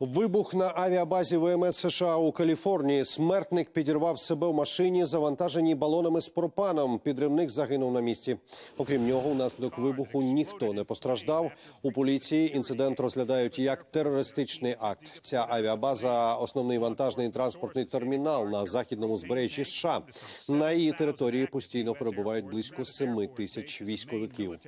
Вибух на авіабазі ВМС США у Каліфорнії. Смертник підірвав себе в машині, завантаженій балонами з пропаном. Підривник загинув на місці. Окрім нього, внаслідок вибуху ніхто не постраждав. У поліції інцидент розглядають як терористичний акт. Ця авіабаза – основний вантажний транспортний термінал на західному збережжі США. На її території постійно перебувають близько 7 тисяч військовиків.